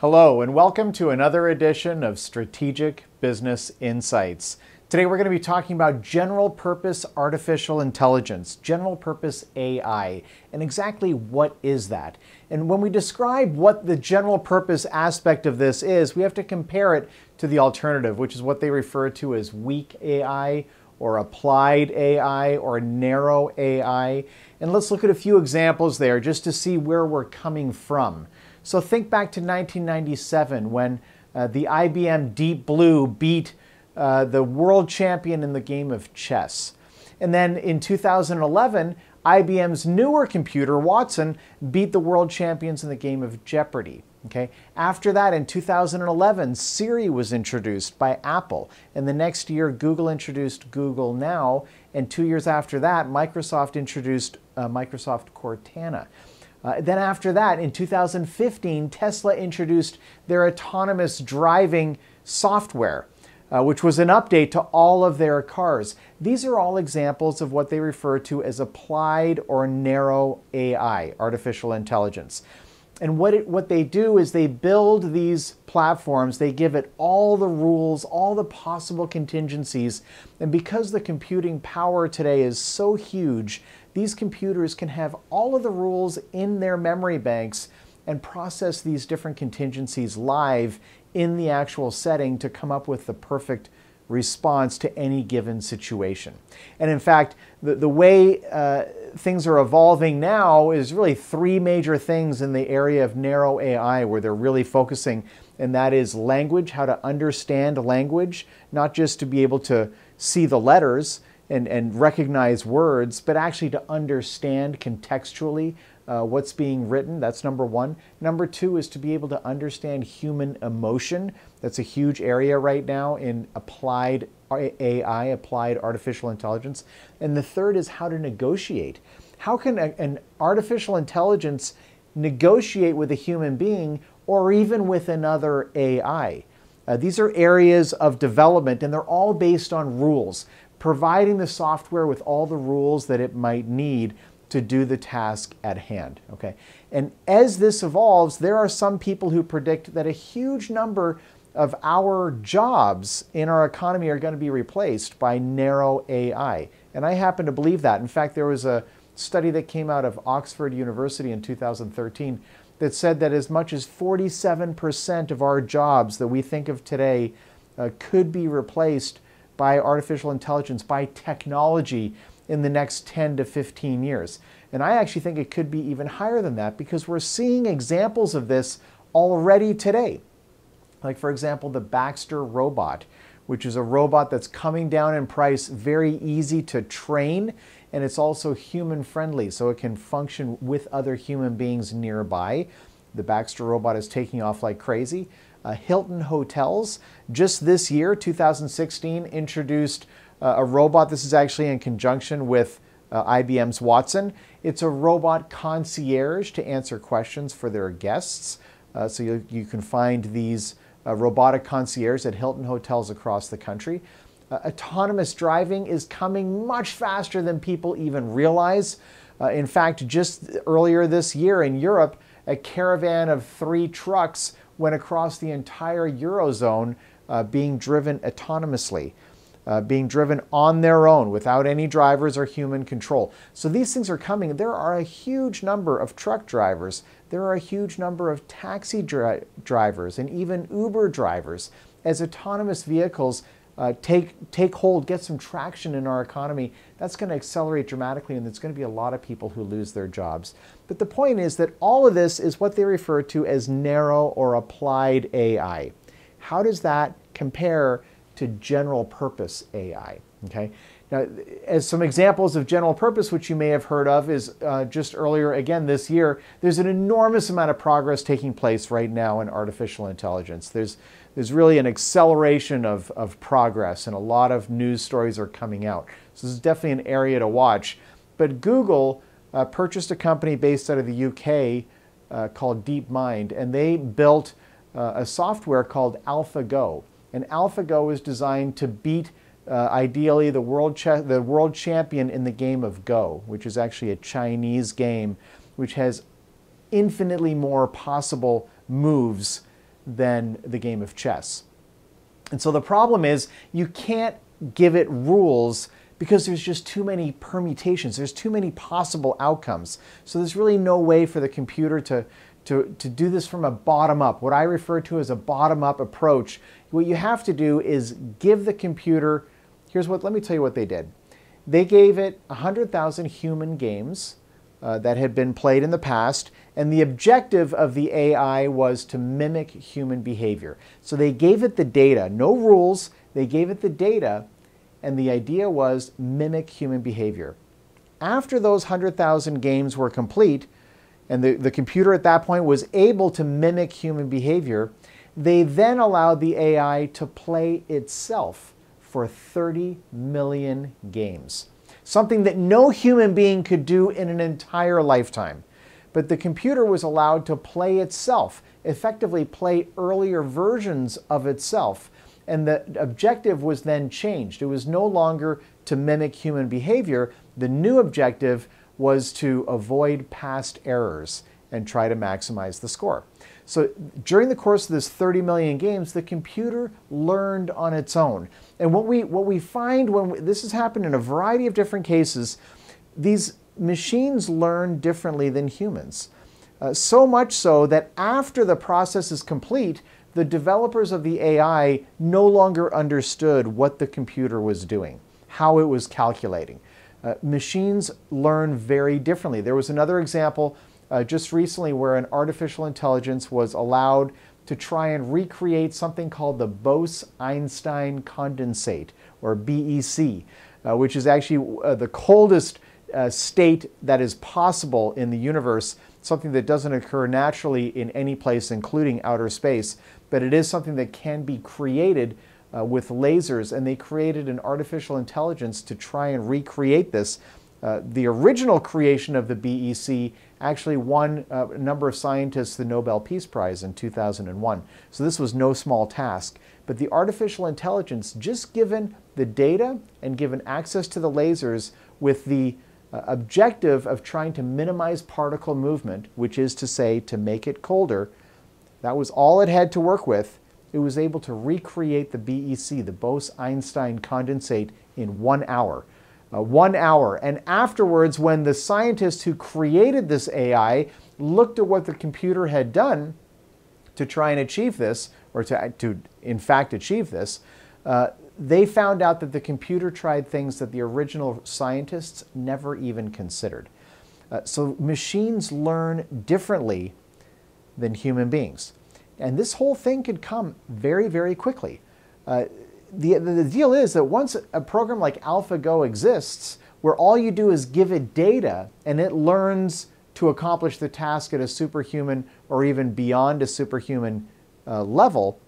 Hello, and welcome to another edition of Strategic Business Insights. Today, we're going to be talking about general purpose artificial intelligence, general purpose AI, and exactly what is that. And when we describe what the general purpose aspect of this is, we have to compare it to the alternative, which is what they refer to as weak AI or applied AI or narrow AI. And let's look at a few examples there just to see where we're coming from. So think back to 1997 when uh, the IBM Deep Blue beat uh, the world champion in the game of chess. And then in 2011, IBM's newer computer, Watson, beat the world champions in the game of Jeopardy. Okay. After that, in 2011, Siri was introduced by Apple. And the next year, Google introduced Google Now. And two years after that, Microsoft introduced uh, Microsoft Cortana. Uh, then after that, in 2015, Tesla introduced their autonomous driving software, uh, which was an update to all of their cars. These are all examples of what they refer to as applied or narrow AI, artificial intelligence. And what, it, what they do is they build these platforms, they give it all the rules, all the possible contingencies. And because the computing power today is so huge, these computers can have all of the rules in their memory banks and process these different contingencies live in the actual setting to come up with the perfect response to any given situation. And in fact, the, the way uh, things are evolving now is really three major things in the area of narrow AI where they're really focusing, and that is language, how to understand language, not just to be able to see the letters and, and recognize words, but actually to understand contextually uh, what's being written. That's number one. Number two is to be able to understand human emotion. That's a huge area right now in applied AI, applied artificial intelligence. And the third is how to negotiate. How can a, an artificial intelligence negotiate with a human being or even with another AI? Uh, these are areas of development and they're all based on rules, providing the software with all the rules that it might need to do the task at hand. Okay, and as this evolves, there are some people who predict that a huge number of our jobs in our economy are going to be replaced by narrow AI. And I happen to believe that. In fact, there was a study that came out of Oxford University in 2013 that said that as much as 47% of our jobs that we think of today uh, could be replaced by artificial intelligence, by technology in the next 10 to 15 years. And I actually think it could be even higher than that because we're seeing examples of this already today. Like, for example, the Baxter robot, which is a robot that's coming down in price, very easy to train, and it's also human friendly, so it can function with other human beings nearby. The Baxter robot is taking off like crazy. Uh, Hilton Hotels, just this year, 2016, introduced uh, a robot. This is actually in conjunction with uh, IBM's Watson. It's a robot concierge to answer questions for their guests. Uh, so you, you can find these uh, robotic concierges at Hilton hotels across the country. Uh, autonomous driving is coming much faster than people even realize. In fact, just earlier this year in Europe, a caravan of three trucks went across the entire Eurozone uh, being driven autonomously. Uh, being driven on their own without any drivers or human control. So these things are coming. There are a huge number of truck drivers there are a huge number of taxi dri drivers and even Uber drivers. As autonomous vehicles uh, take, take hold, get some traction in our economy, that's going to accelerate dramatically, and there's going to be a lot of people who lose their jobs. But the point is that all of this is what they refer to as narrow or applied AI. How does that compare to general purpose AI? Okay. Now, as some examples of general purpose, which you may have heard of, is uh, just earlier again this year, there's an enormous amount of progress taking place right now in artificial intelligence. There's, there's really an acceleration of, of progress, and a lot of news stories are coming out. So, this is definitely an area to watch. But Google uh, purchased a company based out of the UK uh, called DeepMind, and they built uh, a software called AlphaGo. And AlphaGo is designed to beat uh, ideally the world, the world champion in the game of Go, which is actually a Chinese game which has infinitely more possible moves than the game of chess. And so the problem is you can't give it rules because there's just too many permutations. There's too many possible outcomes. So there's really no way for the computer to, to, to do this from a bottom up, what I refer to as a bottom up approach. What you have to do is give the computer, here's what, let me tell you what they did. They gave it 100,000 human games uh, that had been played in the past, and the objective of the AI was to mimic human behavior. So they gave it the data, no rules, they gave it the data, and the idea was mimic human behavior. After those 100,000 games were complete, and the, the computer at that point was able to mimic human behavior, they then allowed the AI to play itself for 30 million games. Something that no human being could do in an entire lifetime. But the computer was allowed to play itself, effectively play earlier versions of itself. And the objective was then changed. It was no longer to mimic human behavior. The new objective was to avoid past errors and try to maximize the score. So during the course of this 30 million games, the computer learned on its own. And what we, what we find when we, this has happened in a variety of different cases, these machines learn differently than humans. Uh, so much so that after the process is complete, the developers of the AI no longer understood what the computer was doing, how it was calculating. Uh, machines learn very differently. There was another example uh, just recently where an artificial intelligence was allowed to try and recreate something called the Bose-Einstein condensate, or BEC, uh, which is actually uh, the coldest uh, state that is possible in the universe, something that doesn't occur naturally in any place, including outer space, but it is something that can be created uh, with lasers, and they created an artificial intelligence to try and recreate this. Uh, the original creation of the BEC actually won uh, a number of scientists the Nobel Peace Prize in 2001. So this was no small task. But the artificial intelligence, just given the data and given access to the lasers with the uh, objective of trying to minimize particle movement, which is to say to make it colder, that was all it had to work with. It was able to recreate the BEC, the Bose-Einstein condensate, in one hour. Uh, one hour. And afterwards, when the scientists who created this AI looked at what the computer had done to try and achieve this, or to, to in fact achieve this, uh, they found out that the computer tried things that the original scientists never even considered. Uh, so machines learn differently than human beings. And this whole thing could come very, very quickly. Uh, the, the deal is that once a program like AlphaGo exists, where all you do is give it data and it learns to accomplish the task at a superhuman or even beyond a superhuman uh, level,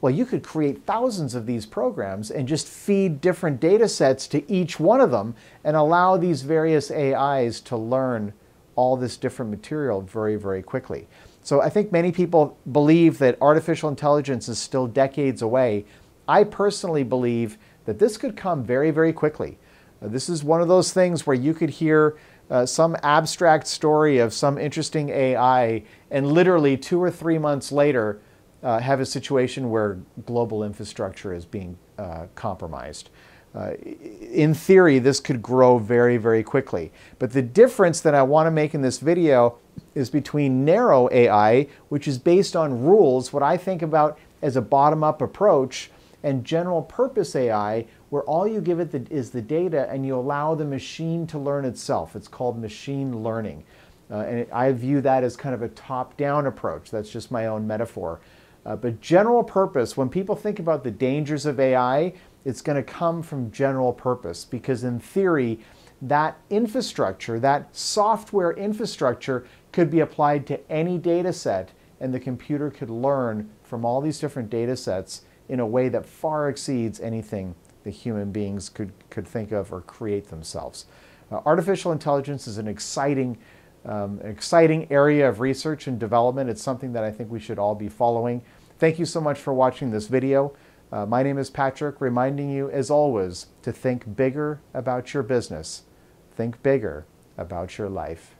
well, you could create thousands of these programs and just feed different data sets to each one of them and allow these various AIs to learn all this different material very, very quickly. So I think many people believe that artificial intelligence is still decades away. I personally believe that this could come very, very quickly. Uh, this is one of those things where you could hear uh, some abstract story of some interesting AI, and literally two or three months later, uh, have a situation where global infrastructure is being uh, compromised. Uh, in theory, this could grow very, very quickly. But the difference that I want to make in this video is between narrow AI, which is based on rules, what I think about as a bottom-up approach, and general purpose AI, where all you give it the, is the data and you allow the machine to learn itself. It's called machine learning. Uh, and it, I view that as kind of a top-down approach. That's just my own metaphor. Uh, but general purpose, when people think about the dangers of AI, it's going to come from general purpose because in theory, that infrastructure, that software infrastructure could be applied to any data set and the computer could learn from all these different data sets in a way that far exceeds anything the human beings could, could think of or create themselves. Uh, artificial intelligence is an exciting um, exciting area of research and development. It's something that I think we should all be following. Thank you so much for watching this video. Uh, my name is Patrick, reminding you, as always, to think bigger about your business. Think bigger about your life.